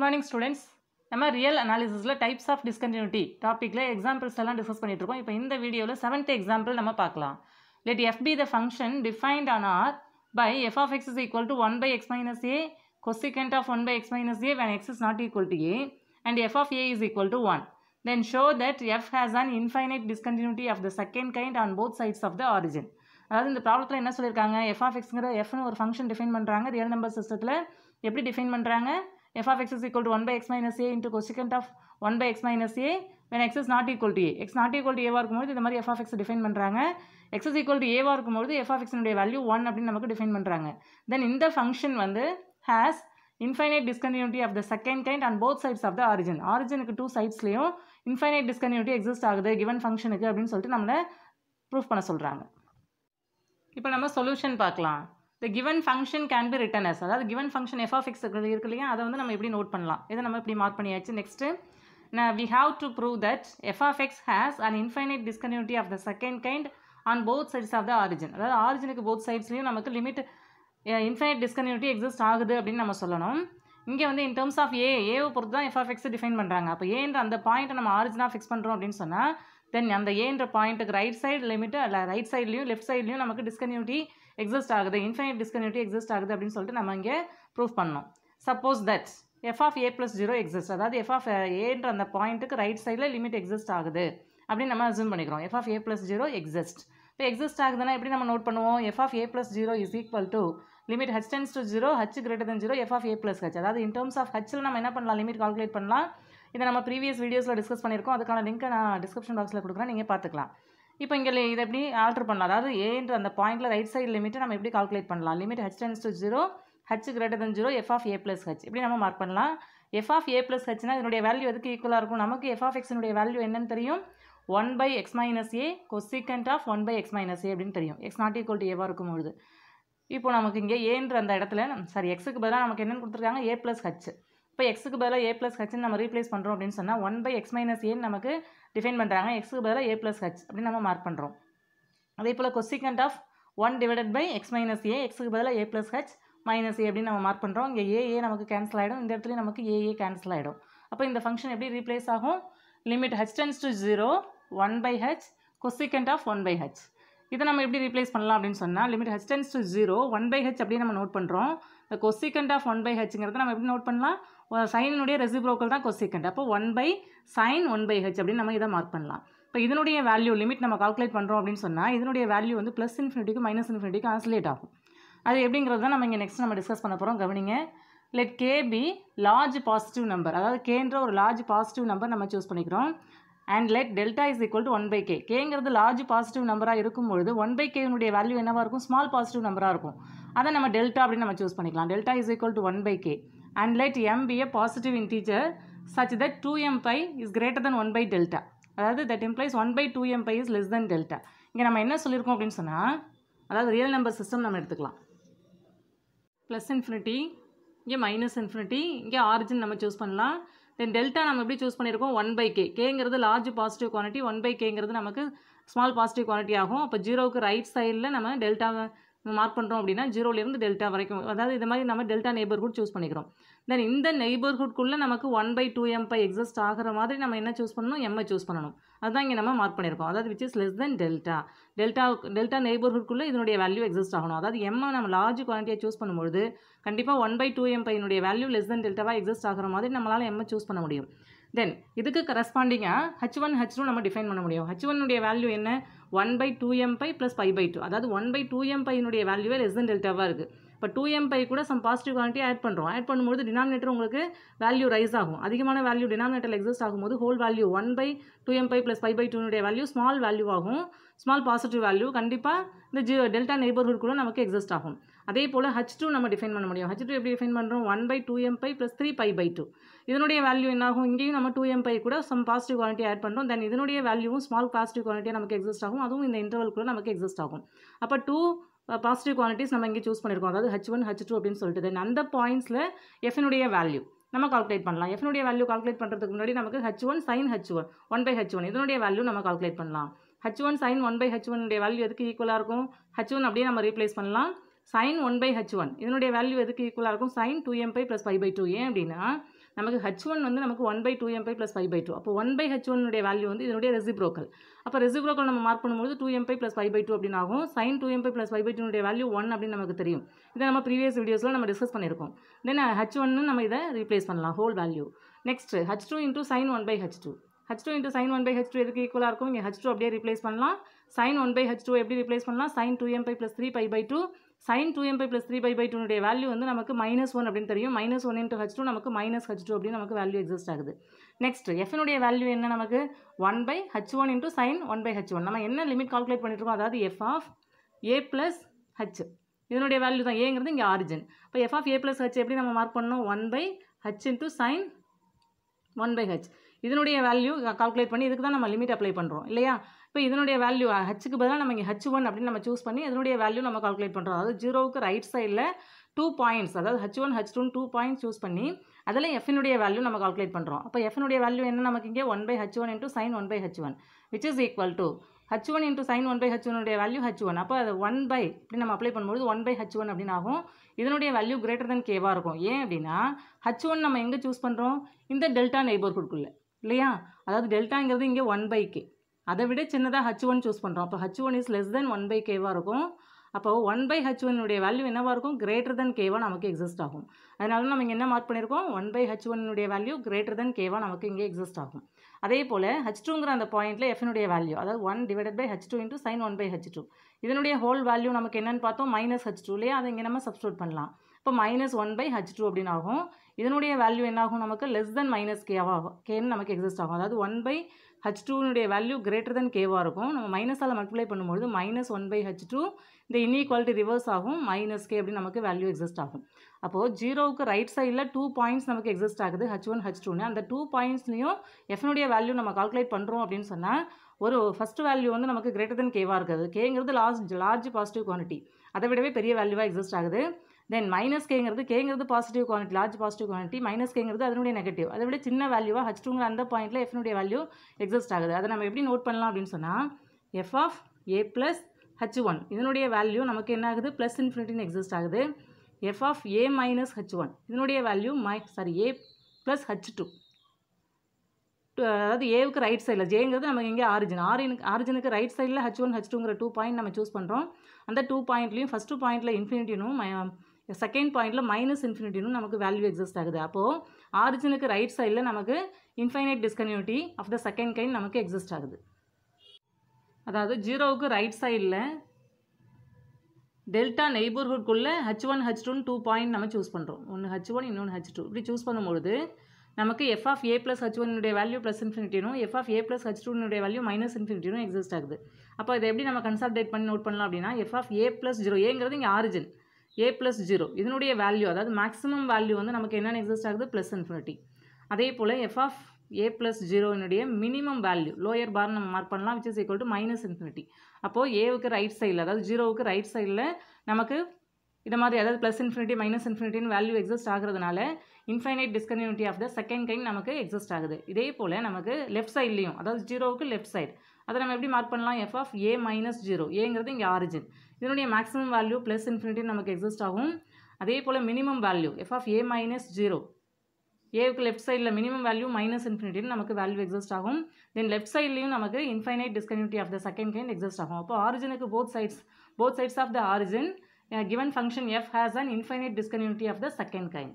Good morning students நம்ம real அனாலிசிஸில் types of discontinuity டாப்பிக்கில் எக்ஸாம்பிள்ஸ் எல்லாம் டிஸ்கஸ் பண்ணிட்டு இருக்கோம். இப்போ இந்த வீடியோவில் செவன்த் எக்ஸாம்பிள் நம்ம பார்க்கலாம். Let f be the function defined on R by f of x is equal to one by x minus a cosecant of one by x minus a when x is not equal to a and f of a is equal to one Then show that f has an infinite discontinuity of the second kind on both sides of the origin. அதாவது இந்த ப்ராப்ளத்தில் என்ன சொல்லியிருக்காங்க? F of எக்ஸ்ங்கிற எஃப்னு ஒரு function define பண்ணுறாங்க real number சிஸ்டத்தில் எப்படி டிஃபைன் பண்ணுறாங்க f of x is equal to one by x minus a into cosecant of one by x minus a when x is not equal to a x not equal to ஏவாக இருக்கும்போது இந்த மாதிரி f of x define பண்ணுறாங்க x is equal to ஏவாக இருக்கும்போது f of எக்ஸினுடைய value one அப்படின்னு நமக்கு டிஃபைன் பண்ணுறாங்க தென் இந்த ஃபங்க்ஷன் வந்து has infinite discontinuity of the second kind and both sides of the origin ஆரிஜினுக்கு two சைட்ஸ்லையும் இன்ஃபைனைட் டிஸ்கன்யூனிட்டி எக்ஸிஸ்ட் ஆகுது கிவன் ஃபங்க்ஷனுக்கு அப்படின்னு சொல்லிட்டு நம்மளை ப்ரூஃப் பண்ண சொல்கிறாங்க இப்போ நம்ம சொல்யூஷன் பார்க்கலாம். The given function can be written as அதாவது given function f of x இருக்கு இல்லையா? அதை வந்து நம்ம எப்படி நோட் பண்ணலாம்? இதை நம்ம இப்படி மார்க் பண்ணியாச்சு. நெக்ஸ்ட்டு நான் we have to prove that f of x has an infinite discontinuity of the second kind on both sides of the origin அதாவது ஆரிஜினுக்கு போத் சைட்ஸ்லையும் நமக்கு லிமிட் இன்ஃபைனைட் டிஸ்கன்யூனிட்டி எக்ஸிஸ்ட் ஆகுது அப்படின்னு நம்ம சொல்லணும். இங்கே வந்து இன் டர்ம்ஸ் ஆஃப் ஏ ஏவை பொறுத்து தான் எஃப் ஆஃப் எக்ஸ் டிஃபைன் பண்ணுறாங்க அப்போ ஏன்ற அந்த பாயிண்ட்டை நம்ம ஆரிஜினாக ஃபிக்ஸ் பண்ணுறோம் அப்படின்னு சொன்னால் தென் அந்த ஏன்ற பாயிண்ட்டுக்கு ரைட் சைடு லிமிட்டு இல்லை ரைட் சைட்லையும் லெஃப்ட் சைட்லையும் நமக்கு டிஸ்கன்யூட்டி எக்ஸிஸ்ட் ஆகுது. இன்ஃபைனைட் டிஸ்கன்யூட்டி எக்ஸிஸ்ட் ஆகுது அப்படின்னு சொல்லிட்டு நம்ம இங்கே ப்ரூஃப் பண்ணோம். Suppose that f of a plus zero exist அதாவது எஃப் ஆஃப் ஏன்ற அந்த பாயிண்ட்டுக்கு ரைட் சைடில் லிமிட் எக்ஸிஸ்ட் ஆகுது. அப்படின்னு நம்ம அசூம் பண்ணிக்கிறோம். F of a plus zero exist இப்போ எக்ஸிஸ்ட் ஆகுதுன்னா எப்படி நம்ம நோட் பண்ணுவோம்? F of a plus zero is equal to limit h tends to zero h greater than zero f of a plus h அதாவது in terms of ஹச்சில் நம்ம என்ன பண்ணலாம்? Limit calculate பண்ணலாம். இதை நம்ம ப்ரீவியஸ் வீடியோஸில் டிஸ்கஸ் பண்ணியிருக்கோம். அதுக்கான லிங்க்கை நான் டிஸ்கிரிப்ஷன் பாக்ஸில் கொடுக்குறேன். நீங்கள் பார்த்துக்கலாம். இப்போ இங்கே இதை எப்படி ஆல்டர் பண்ணலாம்? அதாவது ஏன்ற அந்த பாயிண்ட்டில் ரைட் சைடு லிமிட்டை நம்ம எப்படி கால்குலேட் பண்ணலாம்? Limit h tends to zero h greater than zero f of a plus h இப்படி நம்ம மார்க் பண்ணலாம். எஃப் ஆஃப் ஏ ப்ளஸ் ஹச்னா இதனுடைய வேல்யூ எதுக்கு ஈக்குவலாக இருக்கும்? நமக்கு எஃப் ஆஃப் எக்ஸினுடைய வேல்யூ என்னன்னு தெரியும். One by x minus a cosecant of one by x minus a அப்படின்னு தெரியும். எக்ஸ் நாட் ஈக்குவல் டு ஏவாக இருக்கும்பொழுது இப்போ நமக்கு இங்கே ஏன்ற அந்த இடத்துல சாரி எக்ஸுக்கு பதிலாக நமக்கு என்னென்னு கொடுத்துருக்காங்க? ஏ ப்ளஸ் ஹச் இப்போ எக்ஸுக்கு பதிலாக ஏ ப்ளஸ் ஹெச்னு நம்ம ரீப்ளேஸ் பண்ணுறோம் அப்படின்னு சொன்னால் ஒன் பை எக்ஸ் மைனஸ் ஏன்னு நமக்கு டிஃபைன் பண்ணுறாங்க எக்ஸுக்கு பதிலாக ஏ ப்ளஸ் ஹெச் அப்படின்னு நம்ம மார்க் பண்ணுறோம் அதே போல் cosecant of one divided by x minus a எக்ஸுக்கு பதிலாக a plus h minus a அப்படின்னு நம்ம மார்க் பண்ணுறோம் இங்கே ஏ ஏ நமக்கு கேன்சல் ஆகிடும் இந்த இடத்துல நமக்கு ஏ ஏ கேன்சல் ஆகிடும் அப்போ இந்த ஃபங்க்ஷன் எப்படி ரீப்ளேஸ் ஆகும்? Limit h tends to zero one by h cosecant of one by h இதை நம்ம எப்படி ரீப்ளேஸ் பண்ணலாம் அப்படின்னு சொன்னால் limit h tends to zero one by h அப்படின்னு நம்ம நோட் பண்ணுறோம் இந்த கொசிகண்ட் ஆஃப் ஒன் பை ஹெச்ங்கிறத நம்ம எப்படி நோட் பண்ணலாம்? சைனுடைய ரெசிப்ரோக்கல் தான் கொசிக்கண்ட் அப்போ one by sine one by h அப்படின்னு நம்ம இதை மார்க் பண்ணலாம். இப்போ இதனுடைய வேல்யூ லிமிட் நம்ம கால்குலேட் பண்ணுறோம் அப்படின்னு சொன்னால் இதனுடைய வேல்யூ வந்து ப்ளஸ் இன்ஃபினிட்டிக்கு மைனஸ் இன்ஃபினிட்டிக்கு ஆன்சலேட் ஆகும். அது எப்படிங்கிறது தான் நம்ம இங்கே நெக்ஸ்ட் நம்ம டிஸ்கஸ் பண்ண போகிறோம் கவனிங்க. Let k be large positive number அதாவது கேன்ற ஒரு லார்ஜ் பாசிட்டிவ் நம்பர் நம்ம சூஸ் பண்ணிக்கிறோம். And let delta is equal to one by k கேங்கிறது large positive நம்பராக இருக்கும்பொழுது ஒன் பை கேனுடைய வேல்யூ என்னவாக இருக்கும்? ஸ்மால் பாசிட்டிவ் நம்பராக இருக்கும். அதை நம்ம டெல்டா அப்படின்னு நம்ம சூஸ் பண்ணிக்கலாம். Delta is equal to one by k and let m be a positive integer such that two m pi is greater than one by delta அதாவது that implies one by two m pi is less than delta இங்கே நம்ம என்ன சொல்லியிருக்கோம் அப்படின்னு சொன்னால் அதாவது real number system நம்ம எடுத்துக்கலாம். ப்ளஸ் இன்ஃபினிட்டி இங்கே மைனஸ் இன்ஃபினிட்டி இங்கே ஆரிஜின் நம்ம சூஸ் பண்ணலாம். தென் டெல்டா நம்ம எப்படி சூஸ் பண்ணியிருக்கோம் one by k கேங்கிறது large positive quantity one by கேங்கிறது நமக்கு ஸ்மால் பாசிட்டிவ் குவான்டிட்டி ஆகும். அப்போ ஜீரோவுக்கு ரைட் சைடில் நம்ம டெல்டாவை மார்க் பண்ணுறோம் அப்படின்னா ஜீரோலேருந்து டெல்டா வரைக்கும். அதாவது இது மாதிரி நம்ம டெல்டா நெய்பர்ஹுட் சூஸ் பண்ணிக்கிறோம். தென் இந்த நெய்பர்ஹுட்குள்ளே நமக்கு one by two m pi exist ஆகிற மாதிரி நம்ம என்ன சூஸ் பண்ணணும்? எம்ஐ சூஸ் பண்ணணும். அதுதான் இங்கே நம்ம மார்க் பண்ணியிருக்கோம். அதாவது which is less than delta delta delta நெய்பர்ஹுட்குள்ளே இதனுடைய வேல்யூ எக்ஸிஸ்ட் ஆகணும். அதாவது எம்ஐ நம்ம லார்ஜ் குவான்டிட்டியாக சூஸ் பண்ணும்பொழுது கண்டிப்பாக ஒன் பை டூ எம் பையனுடைய வேல்யூ லெஸ் தென் டெல்டாவாக எக்ஸிஸ்ட் ஆகிற மாதிரி நம்மளால் எம்ஐ சூஸ் பண்ண முடியும். தென் இதுக்கு கரஸ்பாண்டிங்காக ஹச் ஒன் ஹச் டூ நம்ம டிஃபைன் பண்ண முடியும். ஹச் ஒன்னுடைய வேல்யூ என்ன? One by two m pi plus pi by two அதாவது ஒன் பை டூ எம் பையனுடைய வேல்யூவே லெஸ் தன் டெல்டாவாக இருக்குது இப்போ டூ எம் பை கூட சம் பாசிட்டிவ் குவான்டிட்டி ஆட் பண்ணுறோம் ஆட் பண்ணும்போது டினாமினேட்டர் உங்களுக்கு வேல்யூ ரைஸ் ஆகும். அதிகமான வேல்யூ டினாமினேட்டர் எக்ஸிஸ்ட் ஆகும்போது whole value one by two m pi plus pi by டூனுடைய value small value ஆகும். ஸ்மால் பாசிட்டிவ் வேல்யூ கண்டிப்பாக இந்த ஜி டெல்டா நெய்பர்ஹுட் கூட நமக்கு எக்ஸிஸ்ட் ஆகும். அதே போல் ஹச் டூ நம்ம டிஃபைன் பண்ண முடியும். ஹச் டூ எப்படி டிஃபைன் பண்ணுறோம் one by two m pi plus three pi by two இதனுடைய வேல்யூ என்னாகும்? இங்கேயும் நம்ம டூ எம் பை கூட சம் பாசிட்டிவ் குவாலிட்டி ஆட் பண்ணுறோம் தென் இதனுடைய வேல்யூவும் ஸ்மால் பாசிட்டிவ் குவாலிட்டியாக நமக்கு எக்ஸிஸ்ட் ஆகும். அதுவும் இந்த இன்டர்வல் கூட நமக்கு எக்ஸிஸ்ட் ஆகும். அப்போ டூ பாசிட்டிவ் குவாலிட்டிஸ் நம்ம இங்கே சூஸ் பண்ணியிருக்கோம் அதாவது ஹச் ஒன் ஹச் டூ அப்படின்னு சொல்லிட்டு. தென் அந்த பாயிண்ட்ஸில் எஃப்னுடைய வேல்யூ நம்ம கால்குலேட் பண்ணலாம். எஃப்னுடைய வேல்யூ கால்குலேட் பண்ணுறதுக்கு முன்னாடி நமக்கு h one sine h one one by h one இதனுடைய வேல்யூ நம்ம கால்குலேட் பண்ணலாம். H one sine one by h ஒன்னுடைய value எதுக்கு ஈக்குவலாக இருக்கும்? ஹச் ஒன் அப்படியே நம்ம ரீப்ளேஸ் பண்ணலாம். Sine one by h one இதனுடைய வேல்யூ எதுக்கு ஈக்குவலாக இருக்கும்? Sine two m pi plus five pi by two அப்படின்னா நமக்கு ஹச் ஒன் வந்து நமக்கு one by two m pi plus five pi by two one by h ஒன்னுடைய value வந்து இதனுடைய ரெசிப்ரோக்கல் அப்போ ரெசிப்ரோக்கல் நம்ம மார்க் பண்ணும்போது two m pi plus five pi by அப்படின்னு ஆகும் sine two m pi plus five pi டூனுடைய value one அப்படின்னு நமக்கு தெரியும். இதை நம்ம ப்ரீவியஸ் வீடியோஸில் நம்ம டிஸ்கஸ் பண்ணியிருக்கோம். தென் ஹச் ஒன்னு நம்ம இதை ரீப்ளேஸ் பண்ணலாம் whole value next h two into sine one by h two h two into sine one by h two எதுக்கு ஈக்குவலாக இருக்கும்? இங்கே ஹச் டூ அப்படியே ரிப்ளேஸ் பண்ணலாம். Sine one by h two எப்படி ரிப்ளேஸ் பண்ணலாம்? Sine two m pi plus three pi by two sine two m pi plus three pi by டூனுடைய value வந்து நமக்கு மைனஸ் ஒன் அப்படின்னு தெரியும். Minus one into h two நமக்கு minus h two அப்படின்னு நமக்கு value exist ஆகுது. Next எஃப்னுடைய value என்ன நமக்கு? One by h one into sine one by h one நம்ம என்ன லிமிட் கால்குலேட் பண்ணிட்டுருக்கோம்? அதாவது f of a plus h இதனுடைய வேல்யூ தான் ஏங்கிறது இங்கே ஆரிஜின் இப்போ f of a plus h எப்படி நம்ம மார்க் பண்ணணும்? One by h into sine one by h இதனுடைய வேல்யூ கால்குலேட் பண்ணி இதுக்கு தான் நம்ம லிமிட் அப்ளை பண்ணுறோம் இல்லையா? இப்போ இதனுடைய வேல்யூ ஹச்சுக்கு பதிலாக நம்ம இங்கே ஹச் ஒன் அப்படின்னு நம்ம சூஸ் பண்ணி இதனுடைய வேல்யூ நம்ம கால்குலேட் பண்ணுறோம் அதாவது ஜீரோவுக்கு ரைட் சைடில் டூ பாயிண்ட்ஸ் அதாவது ஹச் ஒன் ஹச் டூன்னு டூ பாயிண்ட்ஸ் சூஸ் பண்ணி அதில் எஃப்னுடைய வேல்யூ நம்ம கால்குலேட் பண்ணுறோம் அப்போ எஃப்னுடைய வேல்யூ என்ன? நமக்கு இங்கே one by h one into sine one by h one which is equal to h one into sine one by h ஒனுடைய value h one அப்போ அது ஒன் பை இப்படி நம்ம அப்ளை பண்ணும்போது ஒன் பை ஹச் ஒன் அப்படின்னு ஆகும். இதனுடைய value greater தென் கேவாக இருக்கும். ஏன் அப்படின்னா ஹச் ஒன் நம்ம எங்கே சூஸ் பண்ணுறோம் இந்த டெல்டா நெய்பர்ஹுட்குள்ளே இல்லையா? அதாவது டெல்டாங்கிறது இங்கே ஒன் பை கே அதை விட சின்னதாக ஹச் ஒன் சூஸ் பண்ணுறோம் அப்போ h one is less than one by கேவாக இருக்கும். அப்போ ஒன் பை ஹச் ஒன்னுடைய வேல்யூ என்னவாக இருக்கும்? கிரேட்டர் தென் கேவாக நமக்கு எக்ஸிஸ்ட் ஆகும். அதனால நம்ம இங்கே என்ன மார்க் பண்ணியிருக்கோம் ஒன் பை ஹச் ஒன்னுடைய வேல்யூ கிரேட்டர் தென் கேவாக நமக்கு இங்கே எக்ஸிஸ்ட் ஆகும். அதே போல் ஹச் டூங்கிற அந்த பாயிண்ட்டில் எஃப்னுடைய வேல்யூ அதாவது one divided by h two into sine one by h two இதனுடைய ஹோல் வேல்யூ நமக்கு என்னென்னு பார்த்தோம்? மைனஸ் ஹச் டூ இல்லையா? அதை இங்கே நம்ம சப்ஸ்டியூட் பண்ணலாம். இப்போ minus one by h two அப்படின்னு ஆகும் இதனுடைய வேல்யூ என்ன ஆகும் நமக்கு லெஸ் தென் மைனஸ் கேவாகும் கேன்னு நமக்கு எக்ஸிஸ்ட் ஆகும். அதாவது ஒன் பை ஹச் டூனுடைய வேல்யூ கிரேட்டர் தென் கேவாக இருக்கும். நம்ம மைனஸால் மல்டிப்ளை பண்ணும்போது minus one by h two இந்த இன்இக்வாலிட்டி ரிவர்ஸ் ஆகும். மைனஸ் கே அப்படின்னு நமக்கு வேல்யூ எக்ஸிஸ்ட் ஆகும். அப்போது ஜீரோவுக்கு ரைட் சைடில் டூ பாயிண்ட்ஸ் நமக்கு எக்ஸிஸ்ட் ஆகுது ஹச் ஒன் ஹச் டூன்னு அந்த டூ பாயிண்ட்ஸ்லையும் எஃப்னுடைய வேல்யூ நம்ம கால்குலேட் பண்ணுறோம் அப்படின்னு சொன்னால் ஒரு ஃபஸ்ட் வேல்யூ வந்து நமக்கு கிரேட்டர் தென் கேவாக இருக்குது. கேங்கிறது லாஸ்ட் லார்ஜ் பாசிட்டிவ் குவான்டிட்டி அதை விடவே பெரிய வேல்யூவாக எக்ஸிஸ்ட் ஆகுது. தென் மைனஸ் கேங்கிறது கேங்கிறது positive quantity large positive quantity minus கேங்கிறது அதனுடைய நெகட்டிவ் அதை விட சின்ன வேல்யூவாக ஹச் டூங்கிற அந்த பாயிண்ட்டில் எஃப்னுடைய வேல்யூ எக்ஸிஸ்ட் ஆகுது. அதை நம்ம எப்படி நோட் பண்ணலாம் அப்படின்னு சொன்னால் f of a plus h one இதனுடைய வேல்யூ நமக்கு என்ன ஆகுது? ப்ளஸ் இன்ஃபினிட்டின்னு எக்ஸிஸ்ட் ஆகுது. F of a minus h one இதனுடைய value my sorry a plus h two அதாவது ஏவுக்கு ரைட் சைடில் ஜேங்கிறது நமக்கு இங்கே ஆரிஜின் ஆரினுக்கு ஆரிஜினுக்கு ரைட் சைடில் ஹச் ஒன் ஹச் டூங்கிற டூ பாயிண்ட் நம்ம சூஸ் பண்ணுறோம் அந்த டூ பாயிண்ட்லையும் ஃபஸ்ட்டு பாயிண்ட்டில் இன்ஃபினிட்டினும் செகண்ட் பாயிண்டில் மைனஸ் இன்ஃபினிட்டின்னு நமக்கு வேல்யூ எக்ஸிஸ்ட் ஆகுது. அப்போது ஆரிஜினுக்கு ரைட் சைடில் நமக்கு infinite discontinuity of the second kind நமக்கு எக்ஸிஸ்ட் ஆகுது. அதாவது ஜீரோவுக்கு ரைட் சைடில் டெல்டா நெய்பர்ஹுட்குள்ளே ஹச் ஒன் ஹச் டூன்னு டூ பாயிண்ட் நம்ம சூஸ் பண்ணுறோம் ஒன்று ஹச் ஒன் இன்னொன்று ஹச் டூ இப்படி சூஸ் பண்ணும்பொழுது நமக்கு f of a plus h ஒன்னுடைய value plus இன்ஃபினிட்டினும் f of a plus h டூனுடைய value minus இன்ஃபினிட்டினும் எக்ஸிஸ்ட் ஆகுது. அப்போ இதை எப்படி நம்ம கன்சால்டேட் பண்ணி நோட் பண்ணலாம் அப்படின்னா f of a plus zero ஏங்கிறது இங்கே ஆரிஜின் ஏ ப்ளஸ் ஜீரோ இதனுடைய வேல்யூ அதாவது மேக்ஸிமம் வேல்யூ வந்து நமக்கு என்னென்ன எக்ஸிஸ்ட் ஆகுது? ப்ளஸ் இன்ஃபினிட்டி அதே போல் எஃப் ஆஃப் ஏ ப்ளஸ் ஜீரோனுடைய மினிமம் வேல்யூ லோயர் பார் நம்ம மார்க் பண்ணலாம் which is equal to minus infinity அப்போது ஏவுக்கு ரைட் சைடில் அதாவது ஜீரோவுக்கு ரைட் சைடில் நமக்கு இந்த மாதிரி அதாவது ப்ளஸ் இன்ஃபினிட்டி மைனஸ் இன்ஃபினிட்டின்னு வேல்யூ எக்ஸிஸ்ட் ஆகிறதுனால infinite discontinuity of the second kind நமக்கு எக்ஸிஸ்ட் ஆகுது. இதே போல் நமக்கு லெஃப்ட் சைட்லேயும் அதாவது ஜீரோவுக்கு லெஃப்ட் சைடு அதை நம்ம எப்படி மார்க் பண்ணலாம்? F of a minus zero ஏங்கிறது இங்கே ஆரிஜின் இதனுடைய மேக்ஸிமம் வேல்யூ ப்ளஸ் இன்ஃபினிட்டி நமக்கு எக்ஸிஸ்ட் ஆகும். அதே போல் minimum value f of a minus zero ஏவுக்கு left சைடில் மினிமம் வேல்யூ மைனஸ் இன்ஃபினிட்டின்னு நமக்கு வேல்யூ எக்ஸிஸ்ட் ஆகும். தென் லெஃப்ட் சைட்லையும் நமக்கு infinite discontinuity of the second kind exist ஆகும். அப்போ ஆரிஜினுக்கு both sides both sides of the origin given function f has an infinite discontinuity of the second kind.